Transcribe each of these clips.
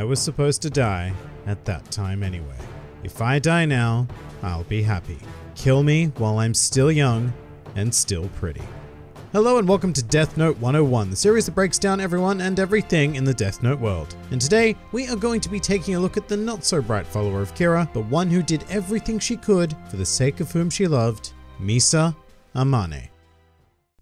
I was supposed to die at that time anyway. If I die now, I'll be happy. Kill me while I'm still young and still pretty. Hello and welcome to Death Note 101, the series that breaks down everyone and everything in the Death Note world. And today, we are going to be taking a look at the not so bright follower of Kira, but one who did everything she could for the sake of whom she loved, Misa Amane.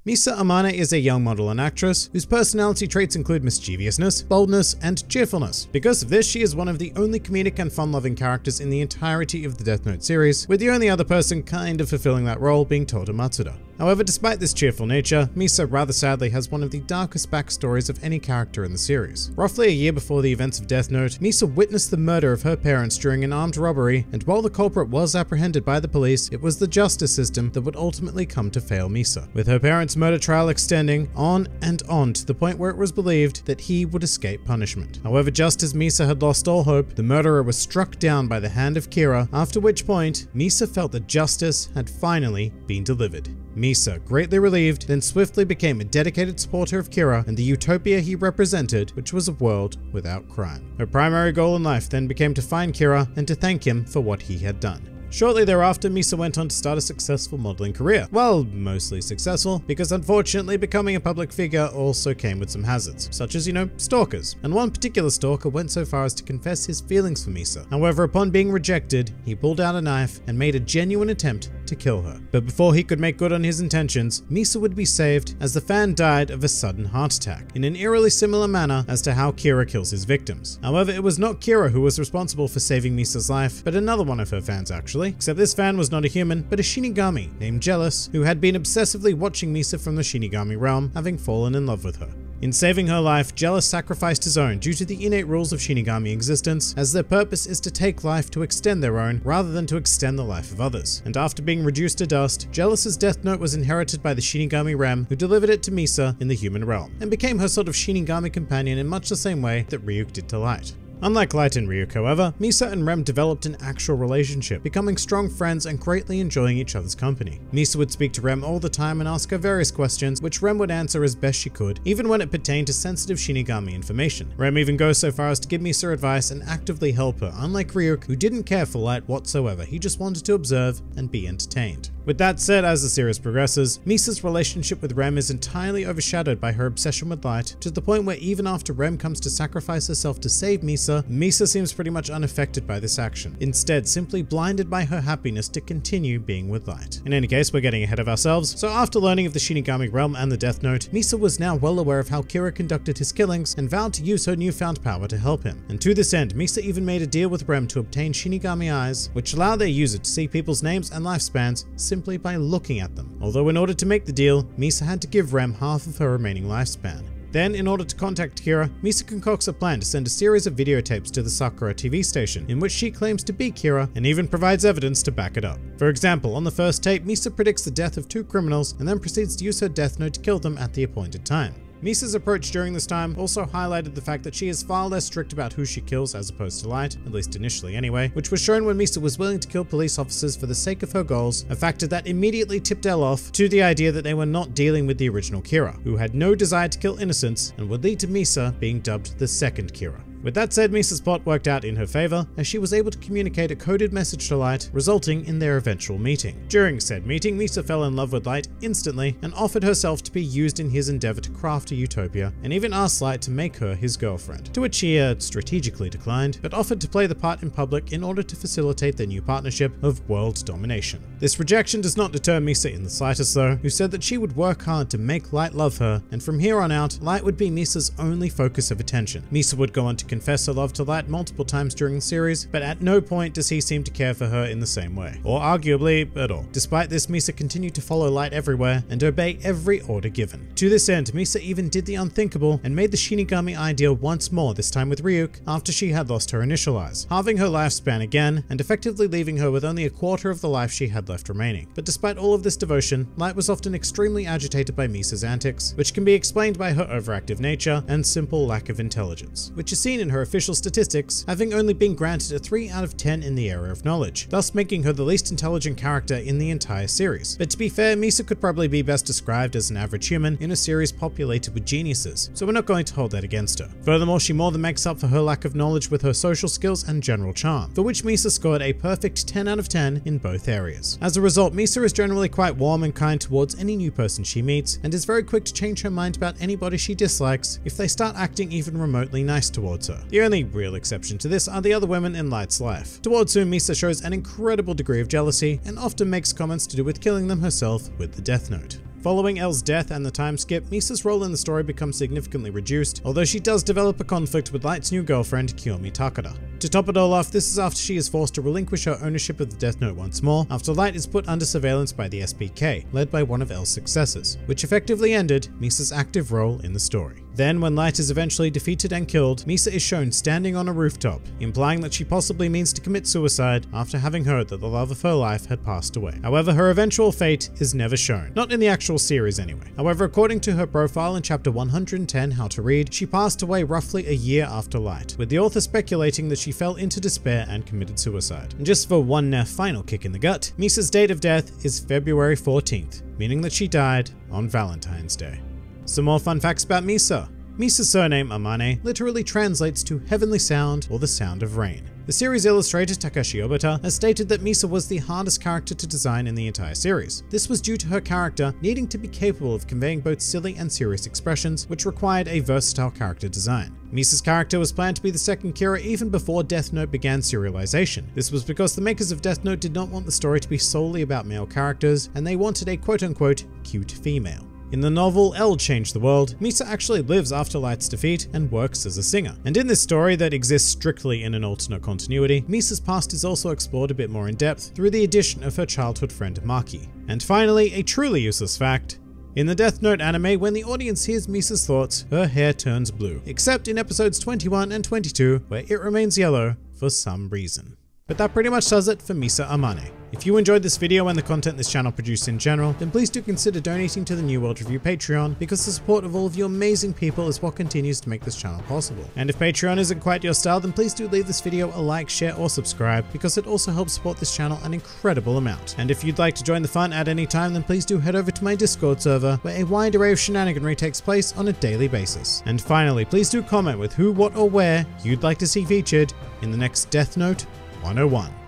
Misa Amane is a young model and actress whose personality traits include mischievousness, boldness, and cheerfulness. Because of this, she is one of the only comedic and fun-loving characters in the entirety of the Death Note series, with the only other person kind of fulfilling that role being Touta Matsuda. However, despite this cheerful nature, Misa rather sadly has one of the darkest backstories of any character in the series. Roughly a year before the events of Death Note, Misa witnessed the murder of her parents during an armed robbery, and while the culprit was apprehended by the police, it was the justice system that would ultimately come to fail Misa, with her parents' murder trial extending on and on to the point where it was believed that he would escape punishment. However, just as Misa had lost all hope, the murderer was struck down by the hand of Kira, after which point, Misa felt that justice had finally been delivered. Misa, greatly relieved, then swiftly became a dedicated supporter of Kira and the utopia he represented, which was a world without crime. Her primary goal in life then became to find Kira and to thank him for what he had done. Shortly thereafter, Misa went on to start a successful modeling career. Well, mostly successful, because unfortunately becoming a public figure also came with some hazards, such as, you know, stalkers. And one particular stalker went so far as to confess his feelings for Misa. However, upon being rejected, he pulled out a knife and made a genuine attempt to kill her. But before he could make good on his intentions, Misa would be saved as the fan died of a sudden heart attack, in an eerily similar manner as to how Kira kills his victims. However, it was not Kira who was responsible for saving Misa's life, but another one of her fans actually, except this fan was not a human, but a Shinigami named Jealous, who had been obsessively watching Misa from the Shinigami realm, having fallen in love with her. In saving her life, Jealous sacrificed his own due to the innate rules of Shinigami existence, as their purpose is to take life to extend their own rather than to extend the life of others. And after being reduced to dust, Jealous's death note was inherited by the Shinigami Rem, who delivered it to Misa in the human realm, and became her sort of Shinigami companion in much the same way that Ryuk did to Light. Unlike Light and Ryuk, however, Misa and Rem developed an actual relationship, becoming strong friends and greatly enjoying each other's company. Misa would speak to Rem all the time and ask her various questions, which Rem would answer as best she could, even when it pertained to sensitive Shinigami information. Rem even goes so far as to give Misa advice and actively help her, unlike Ryuk, who didn't care for Light whatsoever, he just wanted to observe and be entertained. With that said, as the series progresses, Misa's relationship with Rem is entirely overshadowed by her obsession with Light, to the point where even after Rem comes to sacrifice herself to save Misa, Misa seems pretty much unaffected by this action, instead simply blinded by her happiness to continue being with Light. In any case, we're getting ahead of ourselves, so after learning of the Shinigami realm and the Death Note, Misa was now well aware of how Kira conducted his killings and vowed to use her newfound power to help him. And to this end, Misa even made a deal with Rem to obtain Shinigami eyes, which allow their user to see people's names and lifespans simply by looking at them. Although in order to make the deal, Misa had to give Rem half of her remaining lifespan. Then, in order to contact Kira, Misa concocts a plan to send a series of videotapes to the Sakura TV station, in which she claims to be Kira and even provides evidence to back it up. For example, on the first tape, Misa predicts the death of two criminals and then proceeds to use her death note to kill them at the appointed time. Misa's approach during this time also highlighted the fact that she is far less strict about who she kills as opposed to Light, at least initially anyway, which was shown when Misa was willing to kill police officers for the sake of her goals, a factor that immediately tipped L off to the idea that they were not dealing with the original Kira, who had no desire to kill innocents and would lead to Misa being dubbed the second Kira. With that said, Misa's plot worked out in her favor, as she was able to communicate a coded message to Light, resulting in their eventual meeting. During said meeting, Misa fell in love with Light instantly and offered herself to be used in his endeavor to craft a utopia, and even asked Light to make her his girlfriend, to which he uh, strategically declined, but offered to play the part in public in order to facilitate their new partnership of world domination. This rejection does not deter Misa in the slightest though, who said that she would work hard to make Light love her, and from here on out, Light would be Misa's only focus of attention. Misa would go on to confess her love to Light multiple times during the series, but at no point does he seem to care for her in the same way, or arguably at all. Despite this, Misa continued to follow Light everywhere and obey every order given. To this end, Misa even did the unthinkable and made the Shinigami ideal once more, this time with Ryuk, after she had lost her initial eyes, halving her lifespan again and effectively leaving her with only a quarter of the life she had left remaining. But despite all of this devotion, Light was often extremely agitated by Misa's antics, which can be explained by her overactive nature and simple lack of intelligence, which is seen seen in her official statistics, having only been granted a 3 out of 10 in the area of knowledge, thus making her the least intelligent character in the entire series. But to be fair, Misa could probably be best described as an average human in a series populated with geniuses, so we're not going to hold that against her. Furthermore, she more than makes up for her lack of knowledge with her social skills and general charm, for which Misa scored a perfect 10 out of 10 in both areas. As a result, Misa is generally quite warm and kind towards any new person she meets, and is very quick to change her mind about anybody she dislikes if they start acting even remotely nice towards The only real exception to this are the other women in Light's life, towards whom Misa shows an incredible degree of jealousy and often makes comments to do with killing them herself with the Death Note. Following L's death and the time skip, Misa's role in the story becomes significantly reduced, although she does develop a conflict with Light's new girlfriend, Kiyomi Takada. To top it all off, this is after she is forced to relinquish her ownership of the Death Note once more, after Light is put under surveillance by the SPK, led by one of L's successors, which effectively ended Misa's active role in the story. Then, when Light is eventually defeated and killed, Misa is shown standing on a rooftop, implying that she possibly means to commit suicide after having heard that the love of her life had passed away. However, her eventual fate is never shown, not in the actual series anyway. However, according to her profile in chapter 110, How to Read, she passed away roughly a year after Light, with the author speculating that she fell into despair and committed suicide. And just for one final kick in the gut, Misa's date of death is February 14th, meaning that she died on Valentine's Day. Some more fun facts about Misa. Misa's surname, Amane, literally translates to heavenly sound or the sound of rain. The series illustrator Takeshi Obata has stated that Misa was the hardest character to design in the entire series. This was due to her character needing to be capable of conveying both silly and serious expressions, which required a versatile character design. Misa's character was planned to be the second Kira even before Death Note began serialization. This was because the makers of Death Note did not want the story to be solely about male characters, and they wanted a quote-unquote cute female. In the novel L Changed the World, Misa actually lives after Light's defeat and works as a singer. And in this story that exists strictly in an alternate continuity, Misa's past is also explored a bit more in depth through the addition of her childhood friend Maki. And finally, a truly useless fact, in the Death Note anime, when the audience hears Misa's thoughts, her hair turns blue, except in episodes 21 and 22, where it remains yellow for some reason. But that pretty much does it for Misa Amane. If you enjoyed this video and the content this channel produced in general, then please do consider donating to the New World Review Patreon because the support of all of you amazing people is what continues to make this channel possible. And if Patreon isn't quite your style, then please do leave this video a like, share, or subscribe because it also helps support this channel an incredible amount. And if you'd like to join the fun at any time, then please do head over to my Discord server where a wide array of shenaniganry takes place on a daily basis. And finally, please do comment with who, what, or where you'd like to see featured in the next Death Note 101.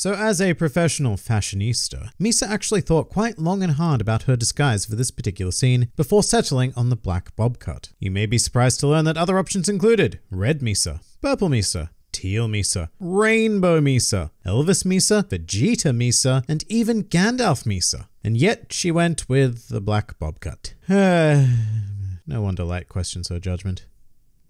So as a professional fashionista, Misa actually thought quite long and hard about her disguise for this particular scene before settling on the black bob cut. You may be surprised to learn that other options included red Misa, purple Misa, teal Misa, rainbow Misa, Elvis Misa, Vegeta Misa, and even Gandalf Misa. And yet she went with the black bob cut. no wonder Light questions her judgment.